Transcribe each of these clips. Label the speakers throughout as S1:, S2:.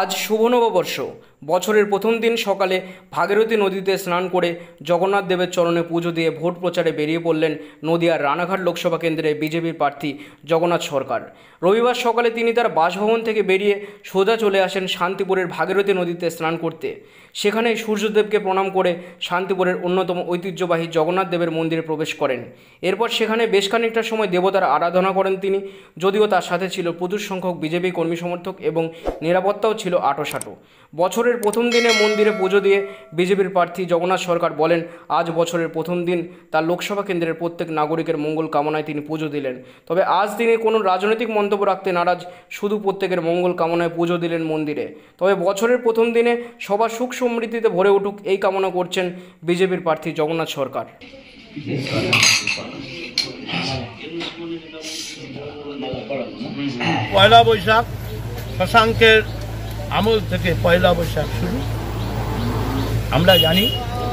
S1: আজ শুভ নববর্ষ। বছরের প্রথম দিন সকালে ভাগীরথী নদীতে স্নান করে জগন্নাথ দেবের চরণে পুজো দিয়ে ভোট প্রচারে বেরিয়ে পড়লেন নদিয়ার রানাঘাট লোকসভা কেন্দ্রে বিজেপির প্রার্থী জগন্নাথ সরকার। রবিবার সকালে তিনি তার বাসভবন থেকে বেরিয়ে সোজা চলে আসেন শান্তিপুরের ভাগীরথী নদীতে স্নান করতে। সেখানে সূর্যদেবকে প্রণাম করে শান্তিপুরের অন্যতম ঐতিহ্যবাহী জগন্নাথ দেবের মন্দিরে প্রবেশ করেন। এরপর সেখানে বেশ খানিকটা সময় দেবতার আরাধনা করেন তিনি, যদিও তার সাথে ছিল প্রচুর সংখ্যক বিজেপি কর্মী সমর্থক এবং নিরাপত্তাও ছিল আটোসাটো। বছরের প্রথম দিনে মন্দিরে পুজো দিয়ে বিজেপির প্রার্থী জগন্নাথ সরকার বলেন, আজ বছরের প্রথম দিন, তার লোকসভা কেন্দ্রের প্রত্যেক নাগরিকের মঙ্গল কামনায় তিনি পুজো দিলেন। তবে আজ তিনি কোনো রাজনৈতিক মন্তব্য রাখতে নারাজ, শুধু প্রত্যেকের মঙ্গল কামনায় পুজো দিলেন মন্দিরে। তবে বছরের প্রথম দিনে সবার সুখ সমৃদ্ধিতে ভরে উঠুক এই কামনা করছেন বিজেপির প্রার্থী জগন্নাথ সরকার।
S2: পয়লা বৈশাখ, শশাঙ্কের আমল থেকে পয়লা বৈশাখ শুরু। আমরা জানি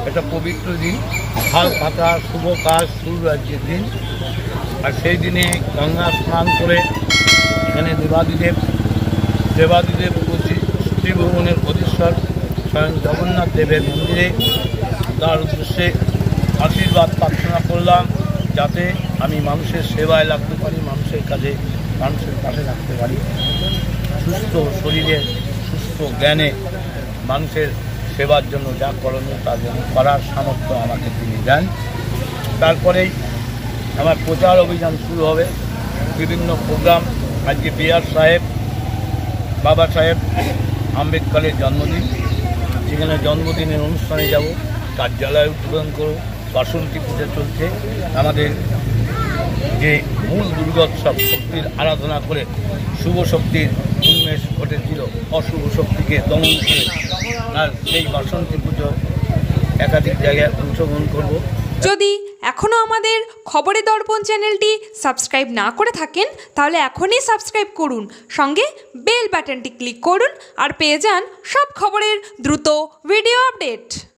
S2: এটা পবিত্র দিন, হাল পাতা, শুভ কাজ শুরু রাজ্যের দিন। আর সেই দিনে গঙ্গা স্নান করে এখানে দেবাদিদেব দেবাদিদেব ত্রিভুবনের অধীশ্বর স্বয়ং জগন্নাথ দেবের মন্দিরে তার উদ্দেশ্যে আশীর্বাদ প্রার্থনা করলাম, যাতে আমি মানুষের সেবায় লাগতে পারি, মানুষের কাজে, মানুষের পাশে রাখতে পারি। সুস্থ শরীরে সুস্থ জ্ঞানে মানুষের সেবার জন্য যা করণীয় তা যেন করার সামর্থ্য আমাকে তিনি দেন। তারপরেই আমার প্রচার অভিযান শুরু হবে। বিভিন্ন প্রোগ্রাম, আজকে বিআর সাহেব, বাবা সাহেব, আম্বেদকরের জন্মদিন। সেখানে জন্মদিনের অনুষ্ঠানে যাব, কার্যালয় উদ্বোধন করব, বাসন্তী পুজো চলছে। আমাদের যে মূল দুর্গোৎসব, শক্তির আরাধনা করে শুভ শক্তির উন্মেষ ঘটেছিল অশুভ শক্তিকে দমন করে। আর সেই বাসন্তী পুজো একাধিক জায়গায় অংশগ্রহণ করব।
S3: যদি এখনও আমাদের খবরের দর্পণ চ্যানেলটি সাবস্ক্রাইব না করে থাকেন, তাহলে এখনই সাবস্ক্রাইব করুন। সঙ্গে বেল বাটনটি ক্লিক করুন আর পেয়ে যান সব খবরের দ্রুত ভিডিও আপডেট।